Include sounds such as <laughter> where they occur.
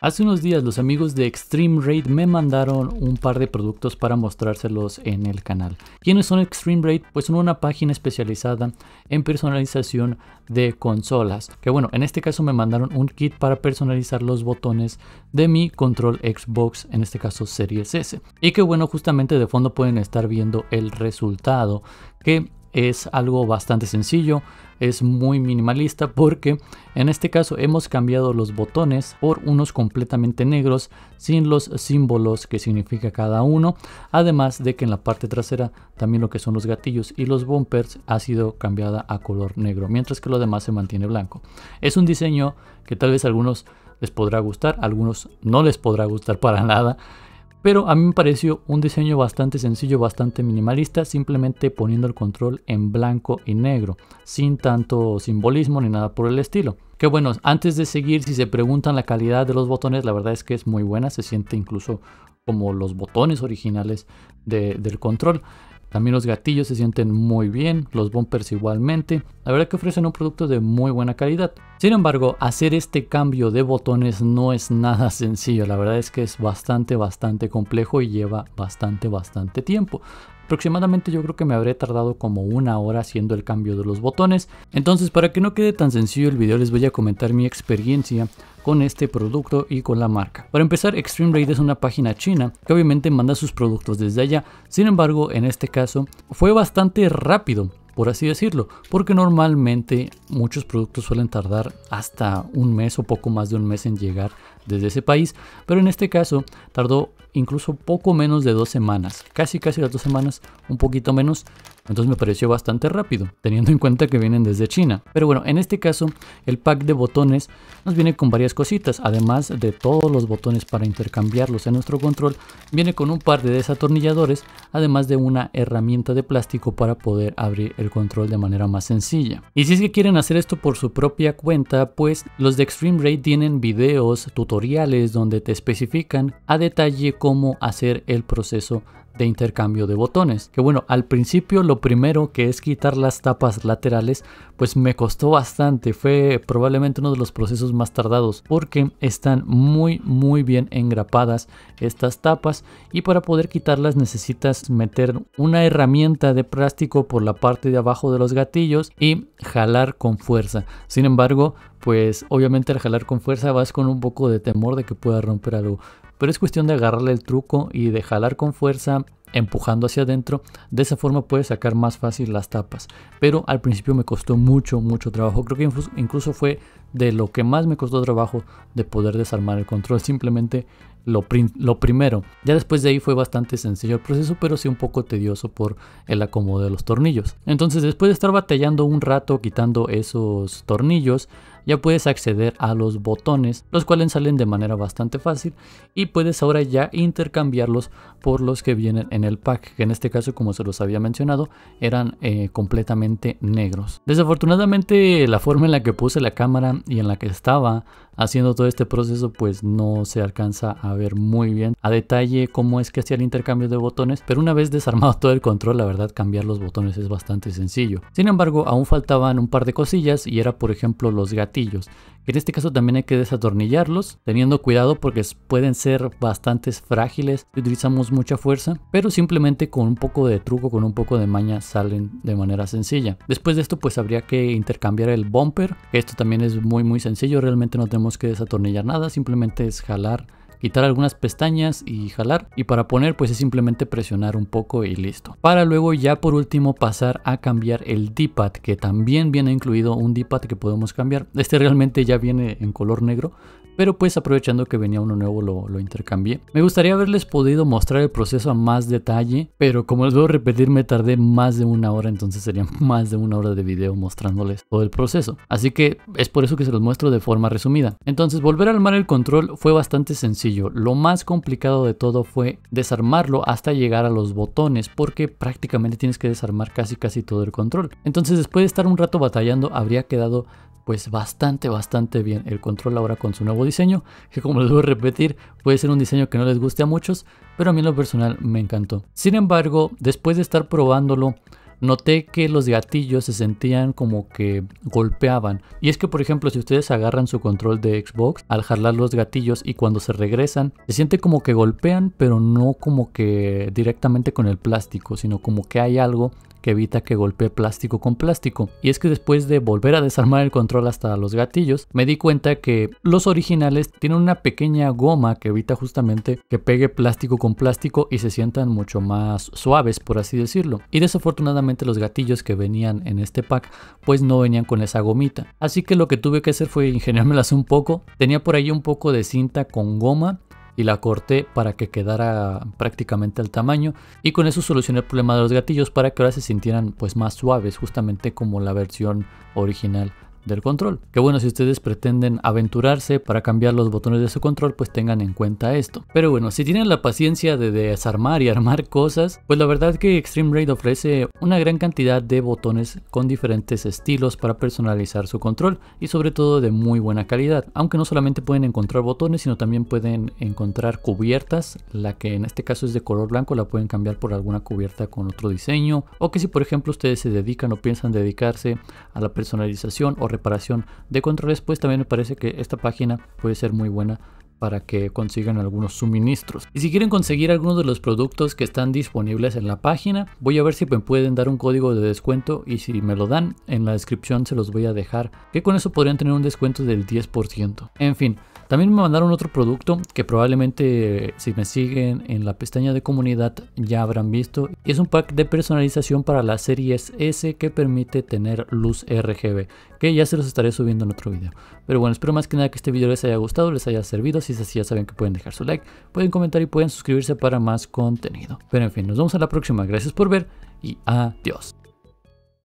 Hace unos días los amigos de Extreme Raid me mandaron un par de productos para mostrárselos en el canal. ¿Quiénes son Extreme Raid? Pues son una página especializada en personalización de consolas. Que bueno, en este caso me mandaron un kit para personalizar los botones de mi control Xbox, en este caso Series S. Y que bueno, justamente de fondo pueden estar viendo el resultado que es algo bastante sencillo, es muy minimalista porque en este caso hemos cambiado los botones por unos completamente negros sin los símbolos que significa cada uno, además de que en la parte trasera también lo que son los gatillos y los bumpers ha sido cambiada a color negro, mientras que lo demás se mantiene blanco. Es un diseño que tal vez a algunos les podrá gustar, a algunos no les podrá gustar para <laughs> nada, pero a mí me pareció un diseño bastante sencillo, bastante minimalista, simplemente poniendo el control en blanco y negro, sin tanto simbolismo ni nada por el estilo. Que bueno, antes de seguir, si se preguntan la calidad de los botones, la verdad es que es muy buena, se siente incluso como los botones originales del control. También los gatillos se sienten muy bien, los bumpers igualmente. La verdad que ofrecen un producto de muy buena calidad. Sin embargo, hacer este cambio de botones no es nada <laughs> sencillo. La verdad es que es bastante, bastante complejo y lleva bastante, bastante tiempo. Aproximadamente yo creo que me habré tardado como una hora haciendo el cambio de los botones. Entonces para que no quede tan sencillo el video les voy a comentar mi experiencia con este producto y con la marca. Para empezar, Extreme Raid es una página china que obviamente manda sus productos desde allá. Sin embargo, en este caso fue bastante rápido por así decirlo, porque normalmente muchos productos suelen tardar hasta un mes o poco más de un mes en llegar desde ese país, pero en este caso tardó incluso poco menos de dos semanas, casi casi las dos semanas, un poquito menos, entonces me pareció bastante rápido, teniendo en cuenta que vienen desde China. Pero bueno, en este caso el pack de botones nos viene con varias cositas, además de todos los botones para intercambiarlos en nuestro control, viene con un par de desatornilladores, además de una herramienta de plástico para poder abrir el control de manera más sencilla. Y si es que quieren hacer esto por su propia cuenta, pues los de Extreme Raid tienen videos, tutoriales donde te especifican a detalle cómo hacer el proceso de intercambio de botones. Que bueno, al principio lo primero que es quitar las tapas laterales, pues me costó bastante. Fue probablemente uno de los procesos más tardados porque están muy muy bien engrapadas estas tapas y para poder quitarlas necesitas meter una herramienta de plástico por la parte de abajo de los gatillos y jalar con fuerza. Sin embargo, pues obviamente al jalar con fuerza vas con un poco de temor de que pueda romper algo. Pero es cuestión de agarrarle el truco y de jalar con fuerza empujando hacia adentro. De esa forma puedes sacar más fácil las tapas. Pero al principio me costó mucho mucho trabajo. Creo que incluso fue de lo que más me costó trabajo de poder desarmar el control. Simplemente lo, lo, primero. Ya después de ahí fue bastante sencillo el proceso, pero sí un poco tedioso por el acomodo de los tornillos. Entonces después de estar batallando un rato quitando esos tornillos, ya puedes acceder a los botones, los cuales salen de manera bastante fácil y puedes ahora ya intercambiarlos por los que vienen en el pack, que en este caso como se los había mencionado eran eh, completamente negros. Desafortunadamente la forma en la que puse la cámara y en la que estaba haciendo todo este proceso pues no se alcanza a ver muy bien a detalle cómo es que hacía el intercambio de botones, pero una vez desarmado todo el control la verdad cambiar los botones es bastante sencillo. Sin embargo aún faltaban un par de cosillas y era por ejemplo los gatillos en este caso también hay que desatornillarlos, teniendo cuidado porque pueden ser bastante frágiles si utilizamos mucha fuerza, pero simplemente con un poco de truco, con un poco de maña salen de manera sencilla. Después de esto pues habría que intercambiar el bumper, esto también es muy muy sencillo, realmente no tenemos que desatornillar nada, simplemente es jalar quitar algunas pestañas y jalar. Y para poner pues es simplemente presionar un poco y listo. Para luego ya por último pasar a cambiar el D-pad que también viene incluido un D-pad que podemos cambiar. Este realmente ya viene en color negro pero pues aprovechando que venía uno nuevo lo, lo, intercambié. Me gustaría haberles podido mostrar el proceso a más detalle, pero como les a repetir me tardé más de una hora, entonces sería <laughs> más de una hora de video mostrándoles todo el proceso. Así que es por eso que se los muestro de forma resumida. Entonces volver a armar el control fue bastante sencillo. Lo más complicado de todo fue desarmarlo hasta llegar a los botones, porque prácticamente tienes que desarmar casi casi todo el control. Entonces después de estar un rato batallando habría quedado pues bastante, bastante bien el control ahora con su nuevo diseño, que como les voy a repetir, puede ser un diseño que no les guste a muchos, pero a mí en lo personal me encantó. Sin embargo, después de estar probándolo noté que los gatillos se sentían como que golpeaban. Y es que, por ejemplo, si ustedes agarran su control de Xbox, al jalar los gatillos y cuando se regresan, se siente como que golpean, pero no como que directamente con el plástico, sino como que hay algo que evita que golpee plástico con plástico. Y es que después de volver a desarmar el control hasta los gatillos, me di cuenta que los originales tienen una pequeña goma que evita justamente que pegue plástico con plástico y se sientan mucho más suaves, por así decirlo. Y desafortunadamente los gatillos que venían en este pack pues no venían con esa gomita. Así que lo que tuve que hacer fue ingeniármelas un poco. Tenía por ahí un poco de cinta con goma y la corté para que quedara prácticamente al tamaño. Y con eso solucioné el problema de los gatillos para que ahora se sintieran pues más suaves justamente como la versión original del control. Que bueno, si ustedes pretenden aventurarse para cambiar los botones de su control, pues tengan en cuenta esto. Pero bueno, si tienen la paciencia de desarmar y armar <laughs> cosas, pues la verdad es que Extreme Raid ofrece una gran cantidad de botones con diferentes estilos para personalizar su control y sobre todo de muy buena calidad. Aunque no solamente pueden encontrar botones, sino también pueden encontrar cubiertas, la que en este caso es de color blanco, la pueden cambiar por alguna cubierta con otro diseño. O que si por ejemplo ustedes se dedican o piensan dedicarse a la personalización o reparación de controles, pues también me parece que esta página puede ser muy buena para que consigan algunos suministros. Y si quieren conseguir algunos de los productos que están disponibles en la página, voy a ver si me pueden dar un código de descuento y si me lo dan, en la descripción se los voy a dejar, que con eso podrían tener un descuento del 10%. En fin, también me mandaron otro producto que probablemente si me siguen en la pestaña de comunidad ya habrán visto. Y es un pack de personalización para las series S que permite tener luz RGB, que ya se los estaré subiendo en otro video. Pero bueno, espero más que nada que este video les haya gustado, les haya servido. Si es así ya saben que pueden dejar su like, pueden comentar y pueden suscribirse para más contenido. Pero en fin, nos vemos a la próxima. Gracias por ver y adiós.